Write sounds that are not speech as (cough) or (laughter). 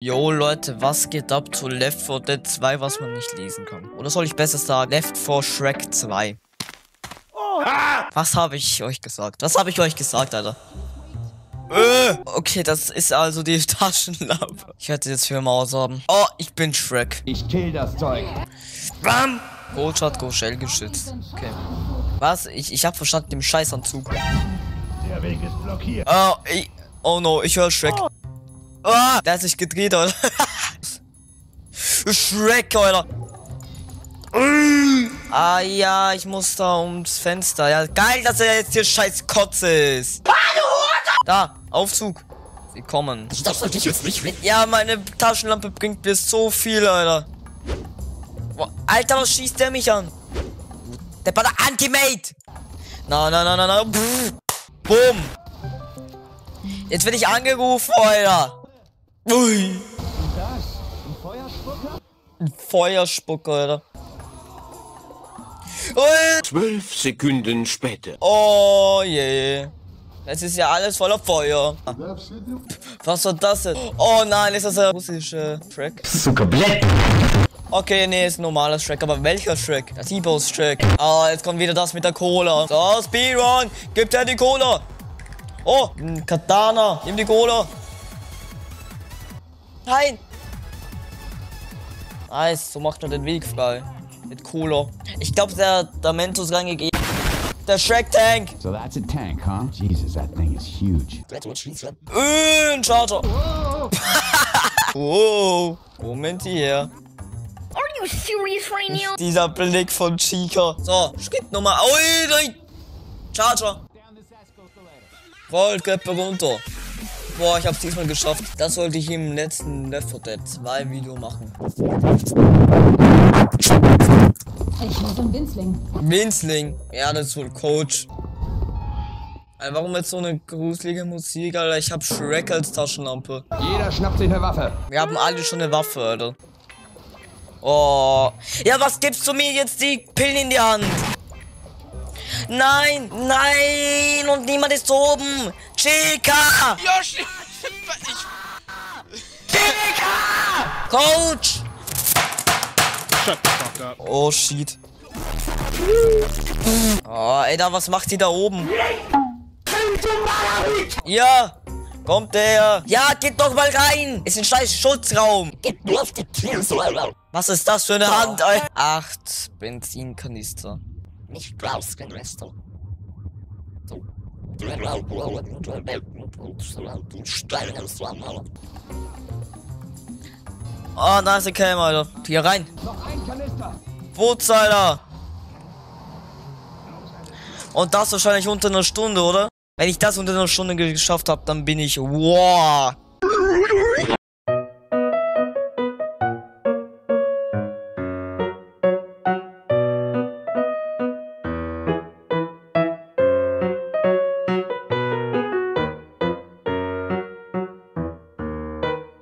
Yo Leute, was geht ab zu Left 4 Dead 2, was man nicht lesen kann? Oder soll ich besser sagen, Left 4 Shrek 2? Was habe ich euch gesagt? Was habe ich euch gesagt, Alter? Äh, okay, das ist also die (laughs) Taschenlampe. Ich hätte jetzt für Maus haben. Oh, ich bin Shrek. Ich kill das Zeug. Bam! Goldshot, Go Shell geschützt. Okay. Was? Ich, ich hab verstanden, dem Scheißanzug. Der Weg ist blockiert. Oh, ich, oh no, ich höre Shrek. Ah, der hat sich gedreht, Alter. (laughs) Shrek, Alter. Ah ja, ich muss da ums Fenster. Ja, geil, dass er jetzt hier scheiß Kotze ist. Da, Aufzug. Sie kommen. Das sollte ich jetzt nicht mit. Ja, meine Taschenlampe bringt mir so viel, Alter. Alter, was schießt der mich an? Der war der Antimate. Na, na, na, na, na. Pff. Bumm. Jetzt werde ich angerufen, Alter. Ui. Das? Ein Feuerspucker? Ein Feuerspucker, Alter. Ui. Zwölf Sekunden später. Oh je. Es ist ja alles voller Feuer. Was war das denn? Oh nein, ist das ein russischer Shrek? Zuckerblät. Okay, nee, ist ein normaler Shrek, aber welcher Shrek? Der T-Boss Shrek. Ah, jetzt kommt wieder das mit der Cola. So, Speedrun, gib dir die Cola. Oh, ein Katana, nimm die Cola. Nein. Nice, so macht man den Weg frei. Mit Cola. Ich glaube, der, der Mentos reingegeben. Der Shrek-Tank. So that's a tank, huh? Jesus, that thing is huge. Äh, ein Charger. wow. Moment hier. Are you serious right now? Dieser Blick von Chica. So, Schritt Nummer. Ui, nein. Charger. Rolltreppe runter. Boah, ich hab's diesmal geschafft. Das sollte ich im letzten Left 4 Dead 2 Video machen. Ich war so ein Winzling. Winzling. Ja, das ist wohl Coach. Alter, warum jetzt so eine gruselige Musik, Alter? Ich hab Shrek als Taschenlampe. Jeder schnappt sich eine Waffe. Wir haben alle schon eine Waffe, Alter. Oh. Ja, was gibst du mir jetzt die Pillen in die Hand? Nein, nein, und niemand ist oben. Chica! Yoshi! Ich. Coach! Shut the fuck up. Oh, shit. Oh, ey, da, was macht die da oben? Ja! Kommt der! Ja, geht doch mal rein! Ist ein scheiß Schutzraum! Was ist das für eine Hand, ey? Acht Benzinkanister. Nicht rausgehen, Rester. So. Oh, da ist eine Cam, Alter. Hier rein. Noch ein Kanister. Boots, Alter. Und das wahrscheinlich unter einer Stunde, oder? Wenn ich das unter einer Stunde geschafft habe, dann bin ich wow.